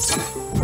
Thank